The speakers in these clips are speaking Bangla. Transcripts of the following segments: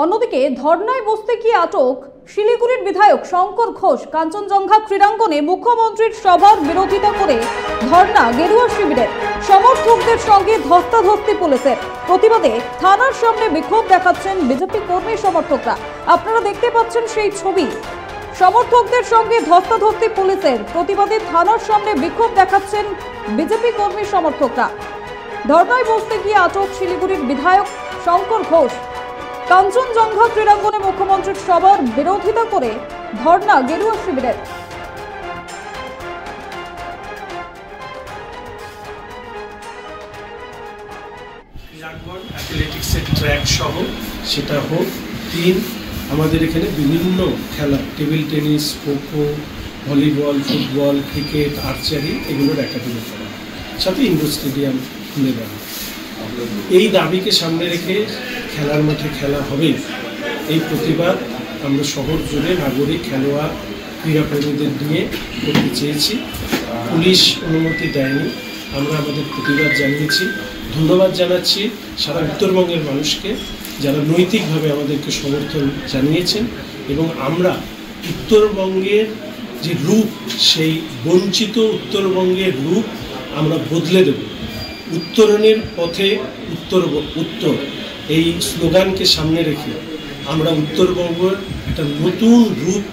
অন্যদিকে ধর্নায় বসতে গিয়ে আটক শিলিগুড়ির বিধায়ক শঙ্কর ঘোষ কাঞ্চনজঙ্ঘা ক্রীড়াঙ্গনে মুখ্যমন্ত্রীর সভার বিরোধিতা করে ধর্না গেরুয়া শিবিরের সমর্থকদের সঙ্গে ধস্তাধস্তি পুলিশের প্রতিবাদে থানার সামনে বিক্ষোভ দেখাচ্ছেন বিজেপি কর্মী সমর্থকরা। আপনারা দেখতে পাচ্ছেন সেই ছবি। সমর্থকদের সঙ্গে ধস্তাধস্তি পুলিশের প্রতিবাদে থানার সামনে বিক্ষোভ দেখাচ্ছেন বিজেপি কর্মী সমর্থকরা। ধর্নায় বসতে গিয়ে আটক শিলিগুড়ির বিধায়ক শঙ্কর ঘোষ। কাঞ্চনজঙ্ঘা ক্রীড়াঙ্গনে মুখ্যমন্ত্রীর সভার বিরোধিতা করে ধর্না গেরুয়া শিবিরের। অ্যাথলেটিক্সের ট্র্যাক সেটা হোক, তিন, আমাদের এখানে বিভিন্ন খেলা table tennis kho kho volleyball football cricket archery এগুলোর একাডেমি করা সাথে ইন্ডোর স্টেডিয়াম খুলে দেওয়া এই দাবিকে সামনে রেখে খেলার মাঠে খেলা হবে এই প্রতিবাদ আমরা শহর জুড়ে নাগরিক, খেলোয়াড়, ক্রীড়াপ্রেমীদের নিয়ে করতে চেয়েছি। পুলিশ অনুমতি দেয়নি। আমরা আমাদের প্রতিবাদ জানিয়েছি। ধন্যবাদ জানাচ্ছি সারা উত্তরবঙ্গের মানুষকে যারা নৈতিকভাবে আমাদেরকে সমর্থন জানিয়েছেন এবং আমরা উত্তরবঙ্গের যে রূপ, সেই বঞ্চিত উত্তরবঙ্গের রূপ আমরা বদলে দেব। উত্তরণের পথে উত্তর উত্তর। এই স্লোগানকে সামনে রেখে আমরা উত্তরবঙ্গের একটা নতুন রূপ,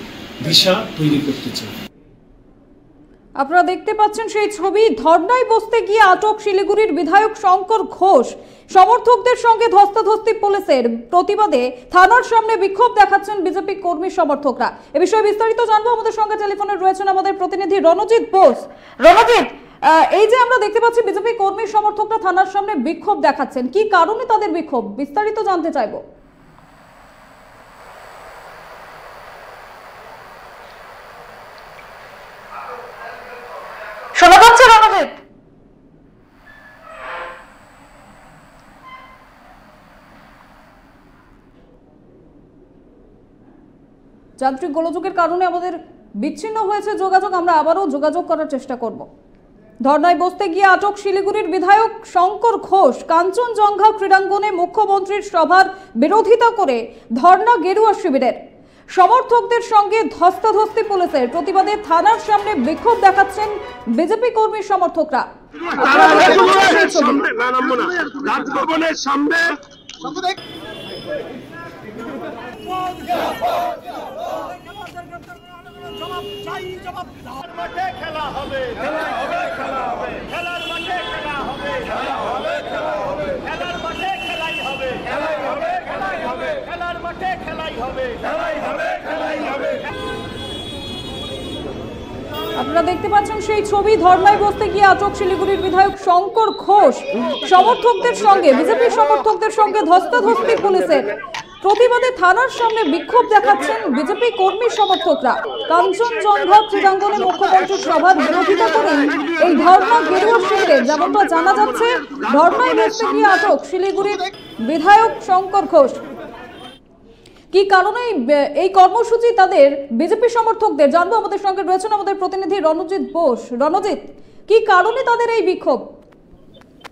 দিশা তৈরি করতে চাই। আপনারা দেখতে পাচ্ছেন সেই ছবি। ধর্নায় বসতে গিয়ে আটক শিলিগুড়ির বিধায়ক শঙ্কর ঘোষ। সমর্থকদের সঙ্গে ধস্তাধস্তি পুলিশের প্রতিবাদে থানার সামনে বিক্ষোভ দেখাচ্ছেন বিজেপি কর্মী সমর্থকরা। এ বিষয়ে বিস্তারিত জানব। আমাদের সঙ্গে টেলিফোনে রয়েছেন আমাদের প্রতিনিধি রণজিৎ বোস। রণজিৎ এই যে আমরা দেখতে পাচ্ছি বিজেপি কর্মী সমর্থকরা থানার সামনে বিক্ষোভ দেখাচ্ছেন। কি কারণে তাদের বিক্ষোভ? বিস্তারিত জানতে চাইব। শোনা যাচ্ছে রণজিৎ যান্ত্রিক গোলযোগের কারণে আমাদের বিচ্ছিন্ন হয়েছে যোগাযোগ। আমরা আবারও যোগাযোগ করার চেষ্টা করব। ধর্নায় বসতে গিয়ে আটক শিলিগুড়ির বিধায়ক শঙ্কর ঘোষ। কাঞ্চনজঙ্ঘা ক্রীড়াঙ্গনে মুখ্যমন্ত্রীর সভার বিরোধিতা করে ধর্না গেরুয়া শিবিরের। সমর্থকদের সঙ্গে ধস্তাধস্তি পুলিশের প্রতিবাদে থানার সামনে বিক্ষোভ দেখাচ্ছেন বিজেপি কর্মী সমর্থকরা খেলা হবে খেলা হবে খেলার মাঠে খেলা হবে খেলা হবে খেলা হবে খেলার মাঠে খেলাই হবে খেলাই হবে খেলাই হবে খেলার মাঠে খেলাই হবে খেলাই হবে খেলাই হবে আপনারা দেখতে পাচ্ছেন সেই ছবি, ধর্নায় বসতে গিয়ে আটক শিলিগুড়ির বিধায়ক শঙ্কর ঘোষ। সমর্থকদের সঙ্গে বিজেপি সমর্থকদের সঙ্গে ধস্তাধস্তি পুলিশের প্রতিবাদে থানার সামনে বিক্ষোভ দেখাচ্ছেন বিজেপি কর্মী সমর্থকরা। কাঞ্চনজঙ্ঘা ক্রীড়াঙ্গনে মুখ্যমন্ত্রীর সভার বিরোধিতা করে এই ধর্না গেরুয়া শিবিরে যেমনটা জানা যাচ্ছে, ধর্নায় বসতে গিয়ে আটক শিলিগুড়ির বিধায়ক শঙ্কর ঘোষ। কি কারণে এই কর্মসূচি তাদের বিজেপি সমর্থকদের? জানব আমাদের সঙ্গে রয়েছেন আমাদের প্রতিনিধি রণজিৎ বোস। রণজিৎ, কি কারণে তাদের এই বিক্ষোভ?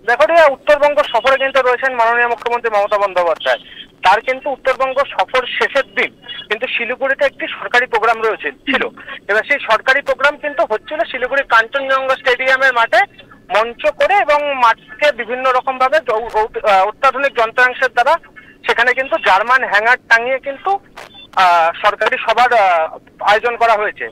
দেখো উত্তরবঙ্গ সফরে কিন্তু রয়েছেন মাননীয় মুখ্যমন্ত্রী মমতা বন্দ্যোপাধ্যায়। তার কিন্তু উত্তরবঙ্গ সফর শেষের দিন কিন্তু শিলিগুড়িতে একটি সরকারি প্রোগ্রাম রয়েছে, ছিল। এবার সেই সরকারি প্রোগ্রাম কিন্তু হচ্ছিল শিলিগুড়ি কাঞ্চনজঙ্ঘা স্টেডিয়ামের মাঠে মঞ্চ করে এবং মাঠকে বিভিন্ন রকম ভাবে অত্যাধুনিক যন্ত্রাংশের দ্বারা সেখানে কিন্তু জার্মান হ্যাঙ্গার টাঙিয়ে কিন্তু আহ, সরকারি সভার আয়োজন করা হয়েছে।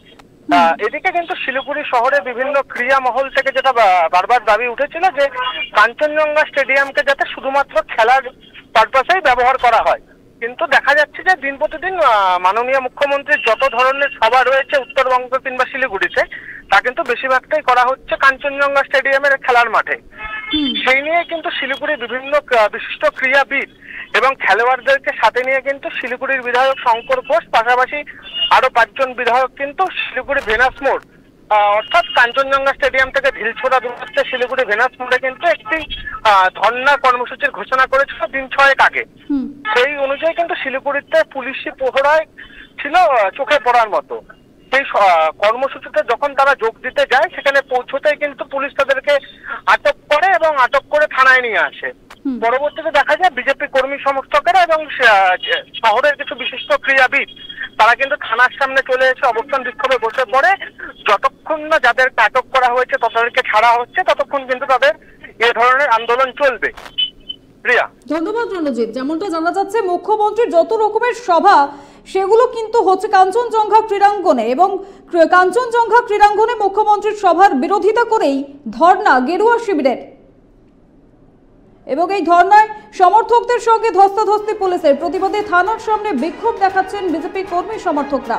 এদিকে কিন্তু শিলিগুড়ি শহরে বিভিন্ন ক্রিয়া মহল থেকে যেটা বারবার দাবি উঠেছিল যে কাঞ্চনজঙ্ঘা স্টেডিয়ামকে যাতে শুধুমাত্র খেলার পারপাসেই ব্যবহার করা হয়। কিন্তু দেখা যাচ্ছে যে দিন প্রতিদিন আহ, মাননীয় মুখ্যমন্ত্রীর যত ধরনের সভা রয়েছে উত্তরবঙ্গ কিংবা শিলিগুড়িতে তা কিন্তু বেশিরভাগটাই করা হচ্ছে কাঞ্চনজঙ্ঘা স্টেডিয়ামের খেলার মাঠে। সেই নিয়ে কিন্তু শিলিগুড়ি বিভিন্ন বিশিষ্ট ক্রীড়াবিদ এবং খেলোয়াড়দেরকে সাথে নিয়ে কিন্তু শিলিগুড়ির বিধায়ক শঙ্কর ঘোষ পাশাপাশি আরও পাঁচজন বিধায়ক কিন্তু শিলিগুড়ি ভেনাস মোড় অর্থাৎ কাঞ্চনজঙ্ঘা স্টেডিয়াম থেকে ঢিলছোড়া দূরত্বে শিলিগুড়ি ভেনাস মোড়ে কিন্তু একটি আহ, ধর্ণা কর্মসূচির ঘোষণা করেছিল দিন ছয়েক আগে। সেই অনুযায়ী কিন্তু শিলিগুড়িতে পুলিশি প্রহরায় ছিল চোখে পড়ার মতো। সেই কর্মসূচিতে যখন তারা যোগ দিতে যায় সেখানে পৌঁছতেই কিন্তু পুলিশ তাদেরকে আটক করে এবং আটক করে থানায় নিয়ে আসে। পরবর্তীতে দেখা যায় বিজেপি কর্মী সমর্থকেরা এবং শহরের কিছু বিশিষ্ট ক্রীড়াবিদ তারা কিন্তু থানার সামনে চলে এসে অবস্থান বিক্ষোভে বসে পড়ে। যতক্ষণ না যাদেরকে আটক করা হয়েছে তাদেরকে ছাড়া হচ্ছে ততক্ষণ কিন্তু তাদের এ ধরনের আন্দোলন চলবে। প্রিয়া? ধন্যবাদ রণজিৎ। যেমনটা জানা যাচ্ছে মুখ্যমন্ত্রীর যত রকমের সভা সেগুলো কিন্তু হচ্ছে কাঞ্চনজঙ্ঘা ক্রীড়াঙ্গনে এবং কাঞ্চনজঙ্ঘা ক্রীড়াঙ্গনে মুখ্যমন্ত্রীর সভার বিরোধিতা করেই ধর্ণা গেরুয়া শিবিরের এবং এই ধর্নায় সমর্থকদের সঙ্গে ধস্তাধস্তি পুলিশের প্রতিবাদে থানার সামনে বিক্ষোভ দেখাচ্ছেন বিজেপি কর্মী সমর্থকরা।